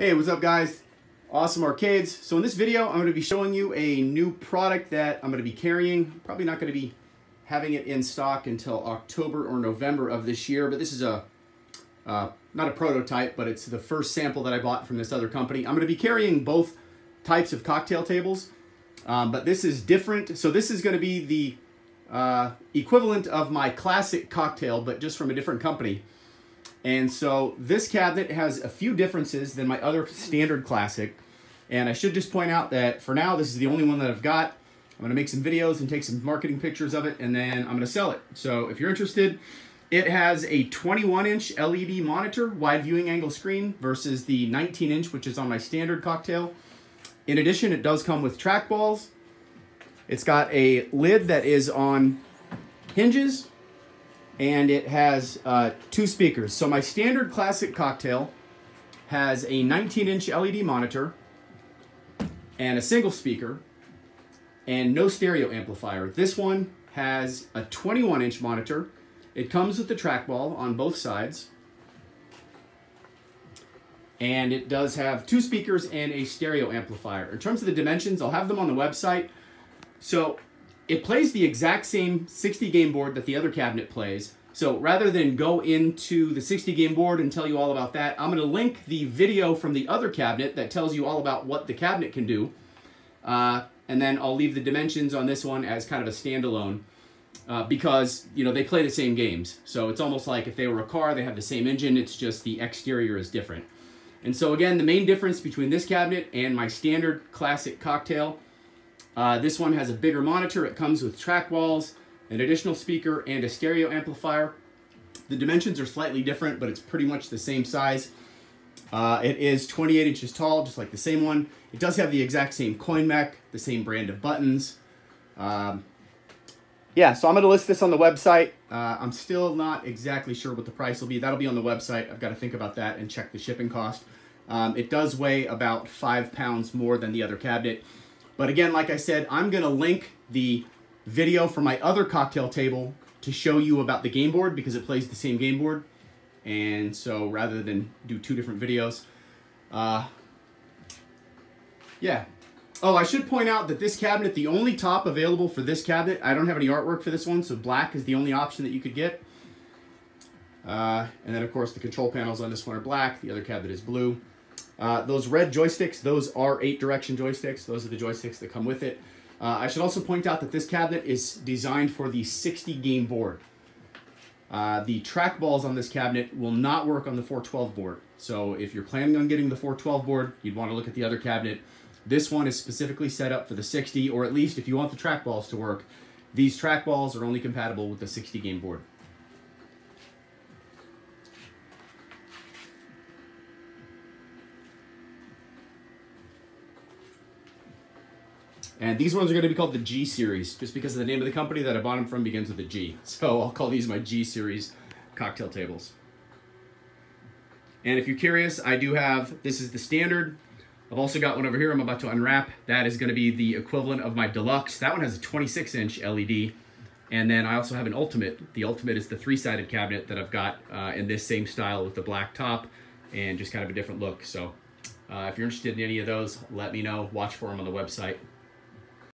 Hey, what's up guys? Awesome Arcades. So in this video, I'm going to be showing you a new product that I'm going to be carrying. Probably not going to be having it in stock until October or November of this year, but this is a, uh, not a prototype, but it's the first sample that I bought from this other company. I'm going to be carrying both types of cocktail tables, um, but this is different. So this is going to be the uh, equivalent of my classic cocktail, but just from a different company. And so this cabinet has a few differences than my other standard classic. And I should just point out that for now, this is the only one that I've got. I'm gonna make some videos and take some marketing pictures of it, and then I'm gonna sell it. So if you're interested, it has a 21 inch LED monitor, wide viewing angle screen, versus the 19 inch, which is on my standard cocktail. In addition, it does come with trackballs. It's got a lid that is on hinges and it has uh, two speakers. So my standard classic cocktail has a 19 inch LED monitor and a single speaker and no stereo amplifier. This one has a 21 inch monitor. It comes with the trackball on both sides. And it does have two speakers and a stereo amplifier. In terms of the dimensions, I'll have them on the website. So it plays the exact same 60 game board that the other cabinet plays. So rather than go into the 60 game board and tell you all about that, I'm going to link the video from the other cabinet that tells you all about what the cabinet can do. Uh, and then I'll leave the dimensions on this one as kind of a standalone uh, because, you know, they play the same games. So it's almost like if they were a car, they have the same engine, it's just the exterior is different. And so again, the main difference between this cabinet and my standard classic cocktail uh, this one has a bigger monitor. It comes with trackballs, an additional speaker, and a stereo amplifier. The dimensions are slightly different, but it's pretty much the same size. Uh, it is 28 inches tall, just like the same one. It does have the exact same coin mech, the same brand of buttons. Um, yeah, so I'm going to list this on the website. Uh, I'm still not exactly sure what the price will be. That'll be on the website. I've got to think about that and check the shipping cost. Um, it does weigh about five pounds more than the other cabinet. But again, like I said, I'm going to link the video from my other cocktail table to show you about the game board because it plays the same game board. And so rather than do two different videos, uh, yeah. Oh, I should point out that this cabinet, the only top available for this cabinet, I don't have any artwork for this one, so black is the only option that you could get. Uh, and then, of course, the control panels on this one are black. The other cabinet is blue. Uh, those red joysticks, those are eight direction joysticks. Those are the joysticks that come with it. Uh, I should also point out that this cabinet is designed for the 60 game board. Uh, the trackballs on this cabinet will not work on the 412 board. So if you're planning on getting the 412 board, you'd want to look at the other cabinet. This one is specifically set up for the 60, or at least if you want the trackballs to work, these trackballs are only compatible with the 60 game board. And these ones are going to be called the G series, just because of the name of the company that I bought them from begins with a G. So I'll call these my G series cocktail tables. And if you're curious, I do have, this is the standard. I've also got one over here I'm about to unwrap. That is going to be the equivalent of my deluxe. That one has a 26 inch LED. And then I also have an ultimate. The ultimate is the three-sided cabinet that I've got uh, in this same style with the black top and just kind of a different look. So uh, if you're interested in any of those, let me know. Watch for them on the website.